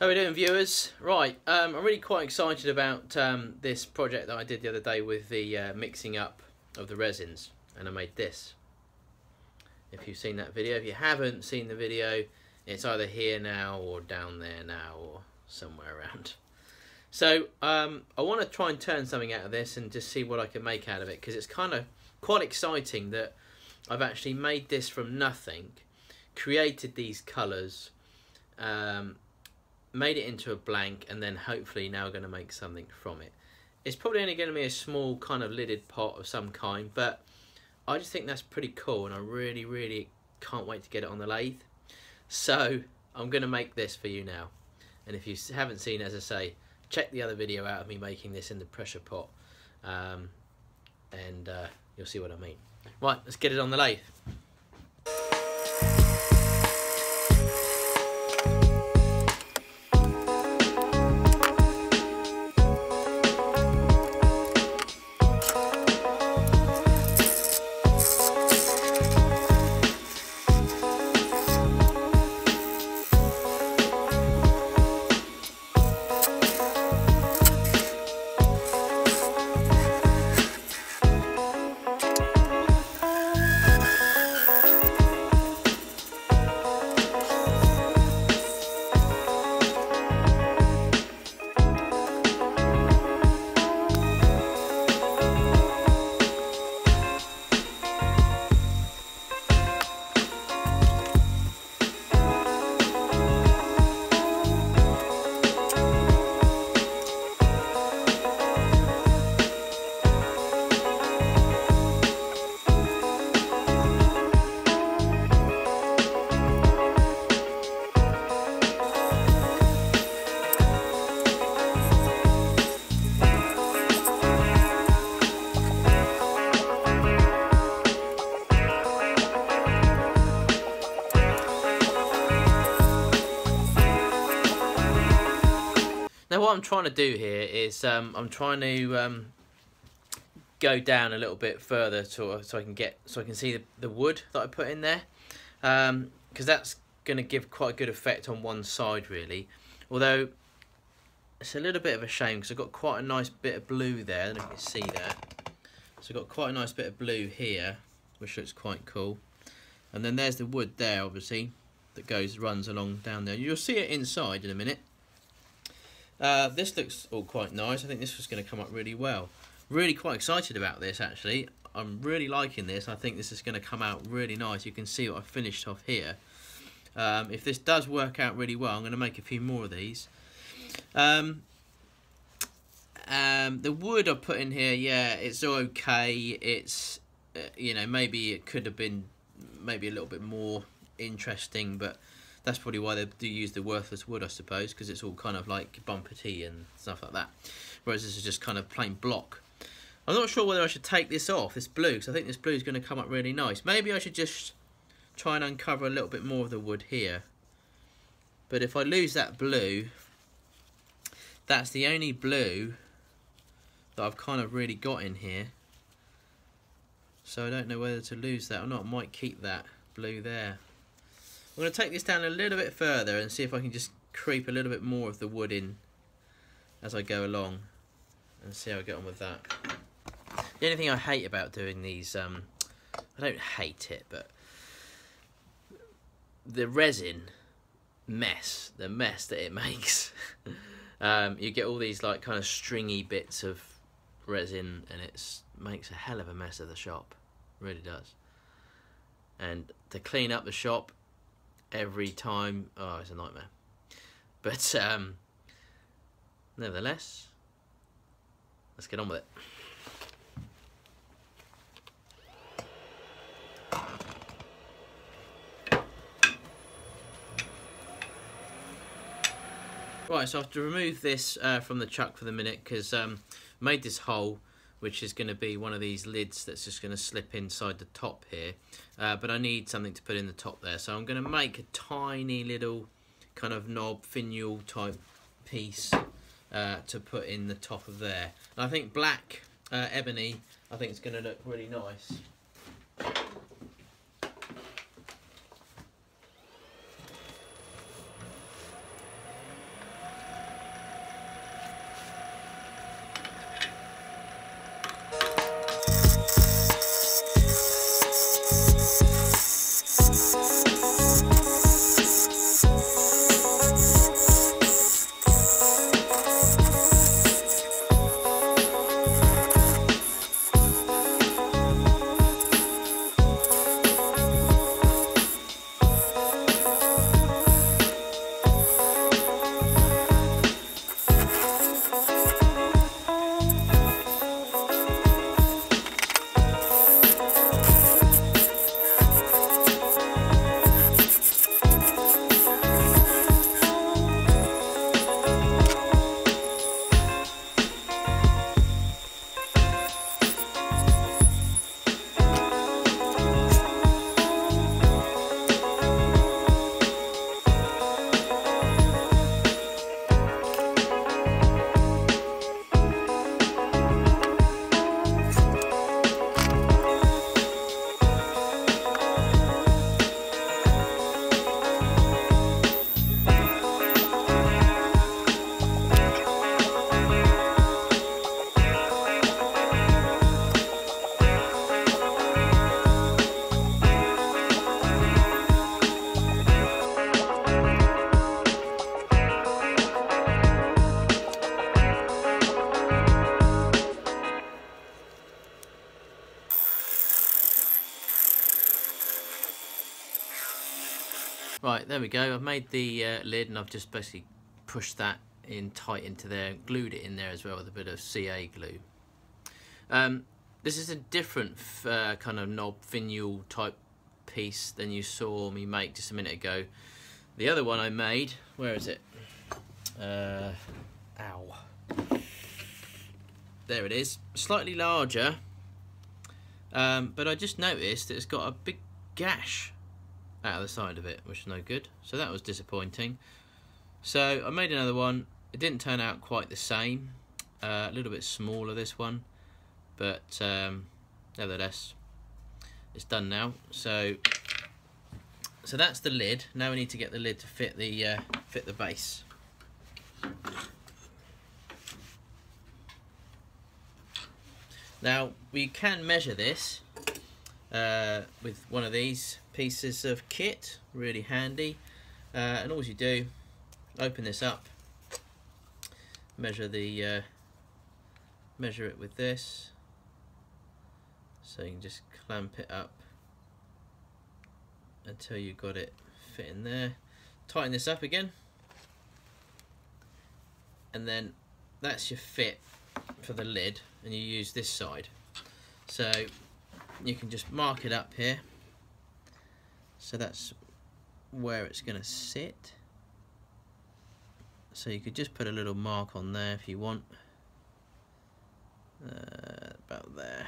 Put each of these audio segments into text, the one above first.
How are we doing, viewers? Right, um, I'm really quite excited about um, this project that I did the other day with the uh, mixing up of the resins, and I made this. If you've seen that video, if you haven't seen the video, it's either here now or down there now or somewhere around. So um, I want to try and turn something out of this and just see what I can make out of it because it's kind of quite exciting that I've actually made this from nothing, created these colours, um, made it into a blank and then hopefully now going to make something from it. It's probably only going to be a small kind of lidded pot of some kind but I just think that's pretty cool and I really really can't wait to get it on the lathe. So I'm going to make this for you now and if you haven't seen as I say check the other video out of me making this in the pressure pot um, and uh, you'll see what I mean. Right, let's get it on the lathe. I'm trying to do here is um, I'm trying to um, go down a little bit further to, so I can get so I can see the, the wood that I put in there. Because um, that's going to give quite a good effect on one side really. Although it's a little bit of a shame because I've got quite a nice bit of blue there. I don't know if you can see that. So I've got quite a nice bit of blue here which looks quite cool. And then there's the wood there obviously that goes runs along down there. You'll see it inside in a minute uh, this looks all quite nice. I think this was going to come up really well. Really quite excited about this actually. I'm really liking this. I think this is going to come out really nice. You can see what I finished off here. Um, if this does work out really well, I'm going to make a few more of these. Um, um, the wood I put in here, yeah, it's okay. It's, uh, you know, maybe it could have been maybe a little bit more interesting, but that's probably why they do use the worthless wood, I suppose, because it's all kind of like bumper tee and stuff like that. Whereas this is just kind of plain block. I'm not sure whether I should take this off, this blue, because I think this blue is going to come up really nice. Maybe I should just try and uncover a little bit more of the wood here. But if I lose that blue, that's the only blue that I've kind of really got in here. So I don't know whether to lose that or not. I might keep that blue there. I'm going to take this down a little bit further and see if I can just creep a little bit more of the wood in as I go along and see how I get on with that. The only thing I hate about doing these, um, I don't hate it, but the resin mess, the mess that it makes. um, you get all these like kind of stringy bits of resin and it makes a hell of a mess of the shop, really does. And to clean up the shop every time. Oh, it's a nightmare. But um, nevertheless, let's get on with it. Right, so I have to remove this uh, from the chuck for the minute because um, made this hole which is going to be one of these lids that's just going to slip inside the top here. Uh, but I need something to put in the top there. So I'm going to make a tiny little kind of knob finial type piece uh, to put in the top of there. And I think black uh, ebony, I think it's going to look really nice. Go. I've made the uh, lid and I've just basically pushed that in tight into there, glued it in there as well with a bit of CA glue. Um, this is a different uh, kind of knob finial type piece than you saw me make just a minute ago. The other one I made, where is it? Uh, ow. There it is, slightly larger, um, but I just noticed it's got a big gash out of the side of it, which is no good. So that was disappointing. So I made another one. It didn't turn out quite the same. Uh, a little bit smaller this one, but um, nevertheless, it's done now. So, so that's the lid. Now we need to get the lid to fit the uh, fit the base. Now we can measure this uh, with one of these pieces of kit, really handy. Uh, and all you do, open this up, measure the uh, measure it with this, so you can just clamp it up until you got it fit in there. Tighten this up again, and then that's your fit for the lid, and you use this side. So you can just mark it up here so that's where it's going to sit. So you could just put a little mark on there if you want. Uh, about there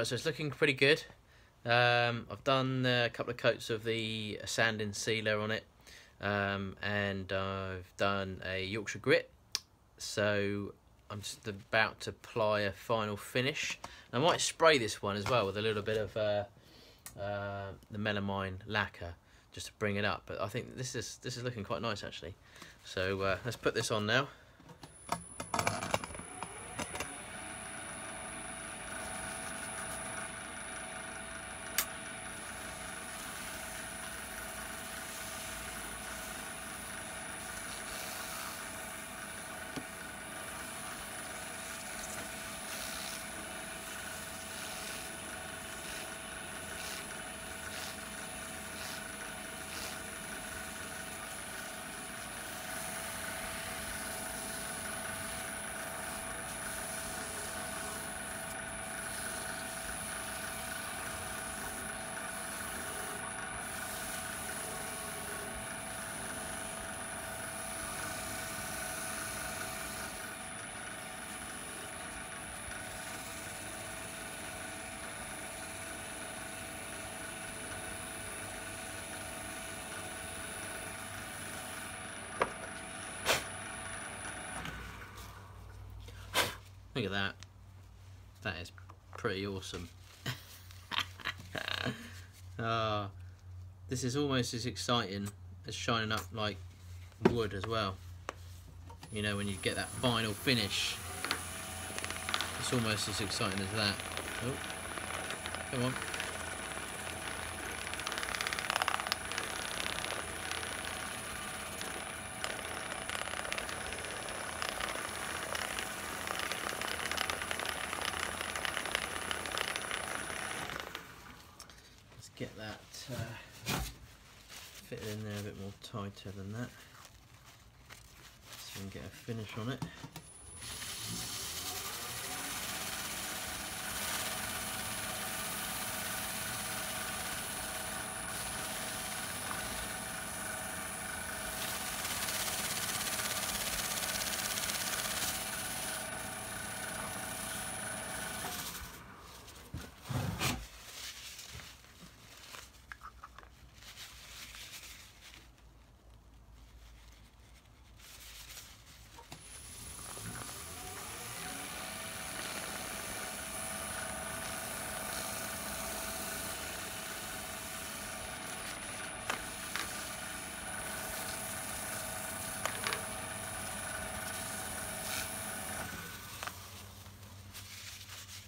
Right, so it's looking pretty good. Um, I've done a couple of coats of the sanding sealer on it, um, and I've done a Yorkshire grit. So I'm just about to apply a final finish. And I might spray this one as well with a little bit of uh, uh, the melamine lacquer just to bring it up. But I think this is this is looking quite nice actually. So uh, let's put this on now. Look at that. That is pretty awesome. uh, this is almost as exciting as shining up like wood as well. You know, when you get that final finish It's almost as exciting as that. Oh, come on. Let's get that uh, fitted in there a bit more tighter than that so we can get a finish on it.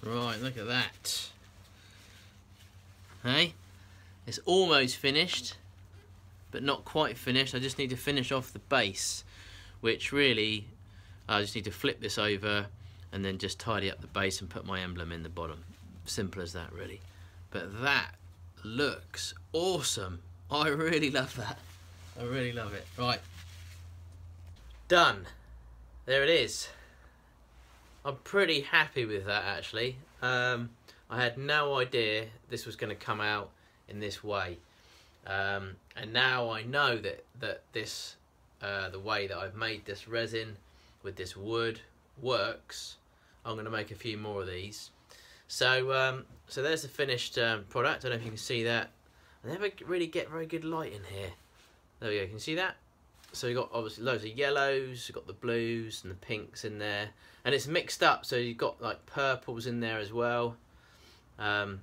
Right, look at that. Hey, it's almost finished, but not quite finished. I just need to finish off the base, which really, I just need to flip this over and then just tidy up the base and put my emblem in the bottom. Simple as that, really. But that looks awesome. I really love that. I really love it. Right. Done. There it is. I'm pretty happy with that actually. Um, I had no idea this was going to come out in this way, um, and now I know that that this uh, the way that I've made this resin with this wood works. I'm going to make a few more of these. So um, so there's the finished um, product. I don't know if you can see that. I never really get very good light in here. There we go. You can you see that? So you've got obviously loads of yellows, you've got the blues and the pinks in there, and it's mixed up. So you've got like purples in there as well. Um,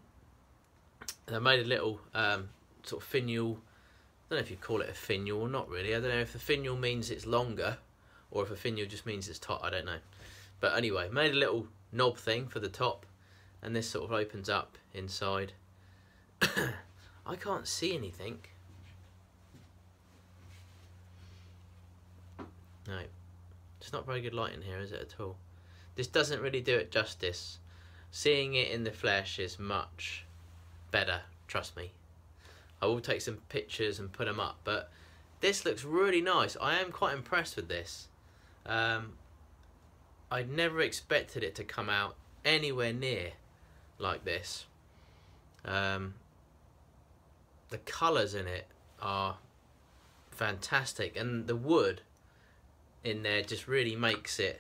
made a little um, sort of finial. I don't know if you call it a finial or not really. I don't know if the finial means it's longer, or if a finial just means it's top. I don't know. But anyway, made a little knob thing for the top, and this sort of opens up inside. I can't see anything. No, it's not very good lighting here, is it at all? This doesn't really do it justice. Seeing it in the flesh is much better, trust me. I will take some pictures and put them up, but this looks really nice. I am quite impressed with this. Um, I never expected it to come out anywhere near like this. Um, the colours in it are fantastic, and the wood in there just really makes it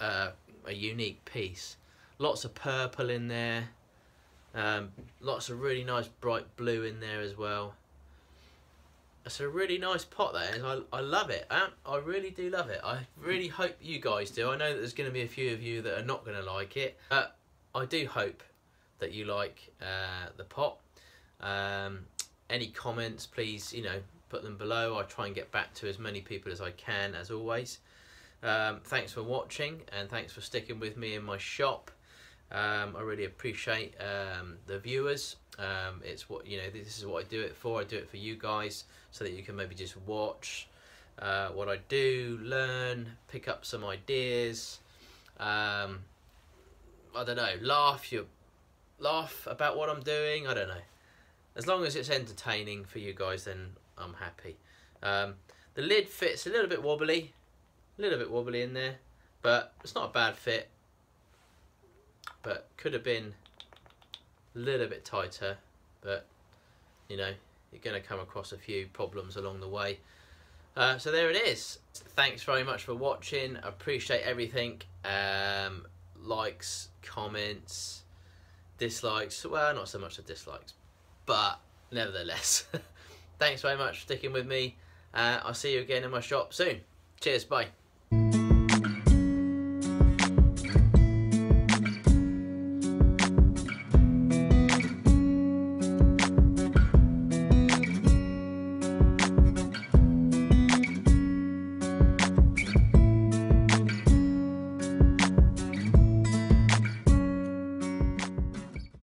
uh, a unique piece. Lots of purple in there. Um, lots of really nice bright blue in there as well. It's a really nice pot that is. I, I love it. I, I really do love it. I really hope you guys do. I know that there's going to be a few of you that are not going to like it. But I do hope that you like uh, the pot. Um, any comments, please, you know, put them below. I try and get back to as many people as I can, as always. Um, thanks for watching and thanks for sticking with me in my shop. Um, I really appreciate um, the viewers. Um, it's what you know. This is what I do it for. I do it for you guys so that you can maybe just watch uh, what I do, learn, pick up some ideas. Um, I don't know. Laugh. You laugh about what I'm doing. I don't know. As long as it's entertaining for you guys, then I'm happy. Um, the lid fits a little bit wobbly, a little bit wobbly in there, but it's not a bad fit. But could have been a little bit tighter, but you know, you're going to come across a few problems along the way. Uh, so there it is. Thanks very much for watching. I appreciate everything. Um, likes, comments, dislikes. Well, not so much the dislikes, but nevertheless. Thanks very much for sticking with me. Uh, I'll see you again in my shop soon. Cheers, bye.